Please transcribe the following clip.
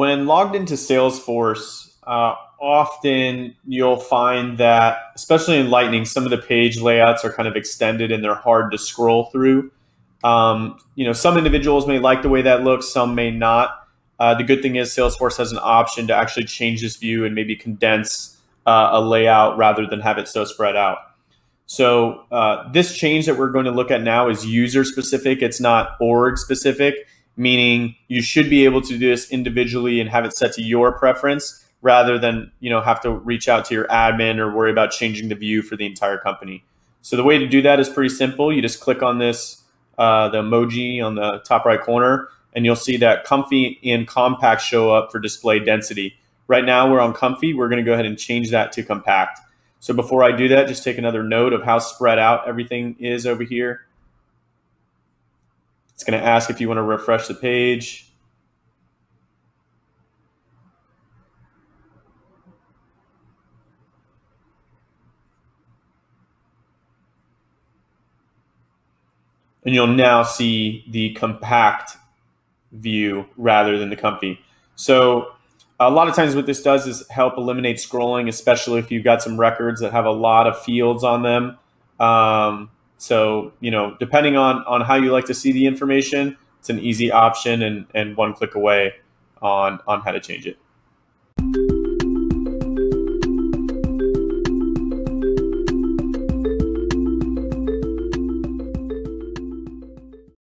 when logged into Salesforce, uh, often you'll find that, especially in Lightning, some of the page layouts are kind of extended and they're hard to scroll through. Um, you know, some individuals may like the way that looks, some may not. Uh, the good thing is Salesforce has an option to actually change this view and maybe condense uh, a layout rather than have it so spread out. So uh, this change that we're going to look at now is user specific. It's not org specific, meaning you should be able to do this individually and have it set to your preference rather than you know have to reach out to your admin or worry about changing the view for the entire company. So the way to do that is pretty simple. You just click on this, uh, the emoji on the top right corner, and you'll see that comfy and compact show up for display density. Right now we're on comfy. We're going to go ahead and change that to compact. So before I do that, just take another note of how spread out everything is over here. It's going to ask if you want to refresh the page. and you'll now see the compact view rather than the comfy. So a lot of times what this does is help eliminate scrolling, especially if you've got some records that have a lot of fields on them. Um, so, you know, depending on, on how you like to see the information, it's an easy option and, and one click away on, on how to change it.